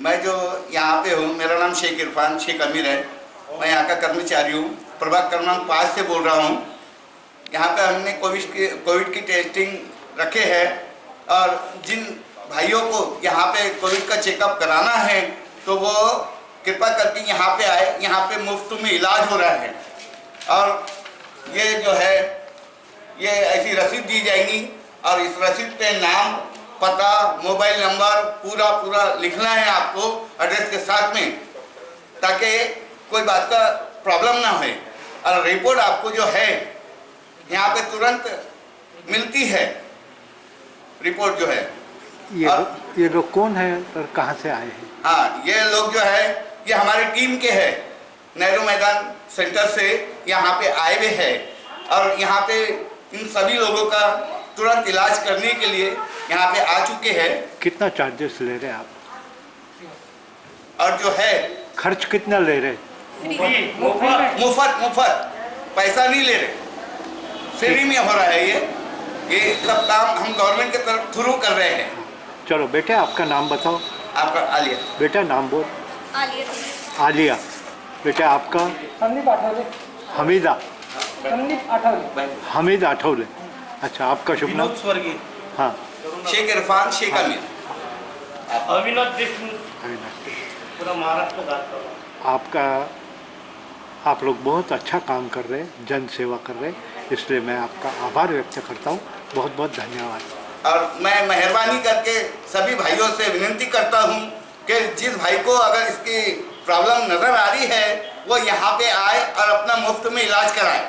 नाम शेख इरफान, शेख अमीर है। मैं यहाँ का कर्मचारी हूँ प्रभाग क्रमांक पाँच से बोल रहा हूँ। यहाँ पे हमने कोविड की कोविड की टेस्टिंग रखे है और जिन भाइयों को यहाँ पे कोविड का चेकअप कराना है तो वो कृपा करके यहाँ पे आए, यहाँ पे मुफ़्त में इलाज हो रहा है। और ये जो है, ये ऐसी रसीद दी जाएगी और इस रसीद पे नाम पता मोबाइल नंबर पूरा पूरा लिखना है आपको एड्रेस के साथ में ताकि कोई बात का प्रॉब्लम ना हो और रिपोर्ट आपको जो है यहाँ पे तुरंत मिलती है। रिपोर्ट जो है। ये और- ये लोग कौन है और कहाँ से आए हैं? हाँ ये लोग जो है ये हमारी टीम के है। नेहरू मैदान सेंटर से यहाँ पे आए हुए हैं। और यहाँ पे इन सभी लोगों का तुरंत इलाज करने के लिए यहाँ पे आ चुके हैं। कितना चार्जेस ले रहे हैं आप? और जो है खर्च कितना ले रहे मुफ़्त मुफ़्त पैसा नहीं ले रहे। फ्री में हो रहा है ये। ये सब काम हम गवर्नमेंट के तरफ़ थ्रू कर रहे हैं। चलो बेटे आपका नाम बताओ। आपका आलिया। बेटा नाम बोल। आलिया। आलिया। बेटा आपका? संदीप आठवले हमीदा। संदीप आठवले हमीद आठवले अच्छा आपका शुभ नाम? स्वर्गीय। हाँ। शेख इरफान शेख अमीर। अविनाश देशमुख पूरा महाराष्ट्र गाता आपका आप लोग बहुत अच्छा काम कर रहे हैं जन सेवा कर रहे हैं इसलिए मैं आपका आभार व्यक्त करता हूँ। बहुत बहुत धन्यवाद। और मैं मेहरबानी करके सभी भाइयों से विनती करता हूँ कि जिस भाई को अगर इसकी प्रॉब्लम नज़र आ रही है वो यहाँ पे आए और अपना मुफ़्त में इलाज कराए।